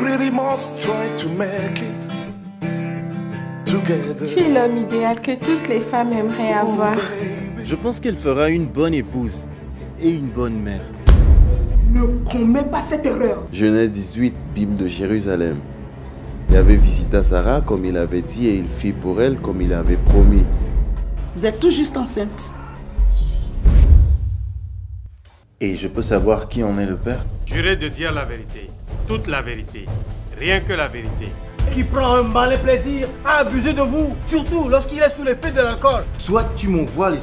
really must try to make it together. Es l'homme idéal que toutes les femmes aimeraient avoir? Je pense qu'elle fera une bonne épouse et une bonne mère. Ne commets pas cette erreur. Genèse 18, Bible de Jérusalem. Il avait visité Sarah comme il avait dit et il fit pour elle comme il avait promis. Vous êtes tout juste enceinte. Et je peux savoir qui en est le père? Jurez de dire la vérité, toute la vérité, rien que la vérité. Qui prend un malin plaisir à abuser de vous, surtout lorsqu'il est sous l'effet de l'alcool. Soit tu m'envoies les